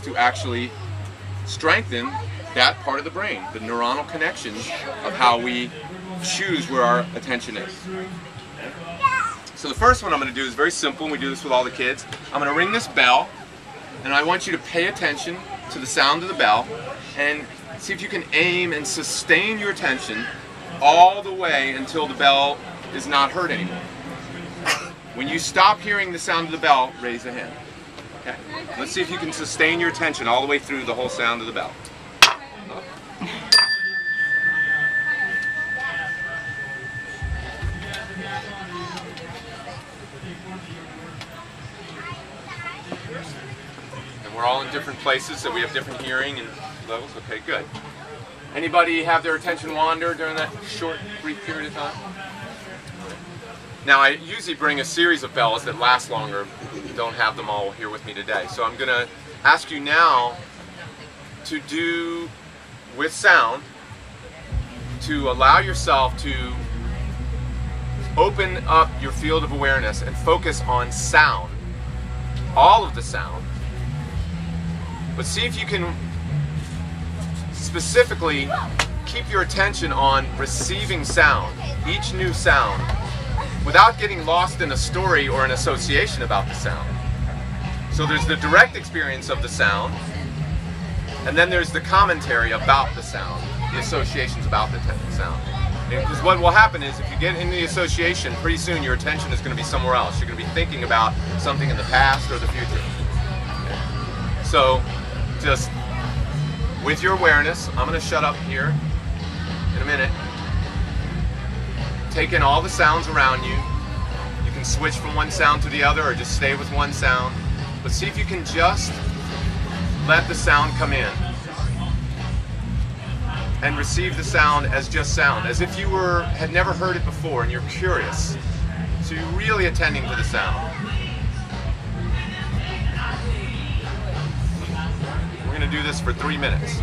to actually strengthen that part of the brain, the neuronal connections of how we choose where our attention is. So the first one I'm going to do is very simple, and we do this with all the kids. I'm going to ring this bell, and I want you to pay attention to the sound of the bell, and see if you can aim and sustain your attention all the way until the bell is not heard anymore. When you stop hearing the sound of the bell, raise a hand. Okay. Let's see if you can sustain your attention all the way through the whole sound of the bell. And we're all in different places, so we have different hearing and levels. Okay, good. Anybody have their attention wander during that short, brief period of time? Now, I usually bring a series of bells that last longer. Don't have them all here with me today. So I'm going to ask you now to do with sound to allow yourself to open up your field of awareness and focus on sound, all of the sound. But see if you can specifically keep your attention on receiving sound, each new sound, without getting lost in a story or an association about the sound. So there's the direct experience of the sound, and then there's the commentary about the sound, the associations about the sound. Because what will happen is if you get in the association, pretty soon your attention is going to be somewhere else. You're going to be thinking about something in the past or the future. So just with your awareness, I'm going to shut up here in a minute. Take in all the sounds around you. You can switch from one sound to the other or just stay with one sound. But see if you can just let the sound come in and receive the sound as just sound, as if you were had never heard it before and you're curious. So you're really attending to the sound. We're going to do this for three minutes.